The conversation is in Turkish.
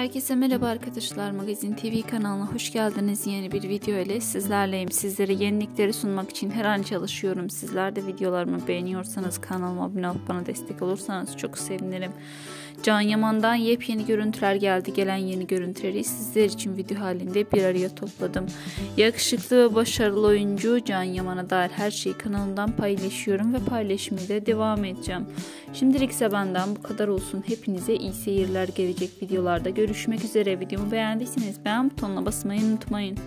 Herkese merhaba arkadaşlar. Magazin TV kanalına hoş geldiniz. Yeni bir video ile sizlerleyim. Sizlere yenilikleri sunmak için her an çalışıyorum. Sizler de videolarımı beğeniyorsanız kanalıma abone olup bana destek olursanız çok sevinirim. Can Yaman'dan yepyeni görüntüler geldi. Gelen yeni görüntüleri sizler için video halinde bir araya topladım. Yakışıklı ve başarılı oyuncu Can Yaman'a dair her şeyi kanalımdan paylaşıyorum ve paylaşmaya da devam edeceğim. Şimdilik ise benden bu kadar olsun. Hepinize iyi seyirler gelecek videolarda görüşmek üzere. Videomu beğendiyseniz beğen butonuna basmayı unutmayın.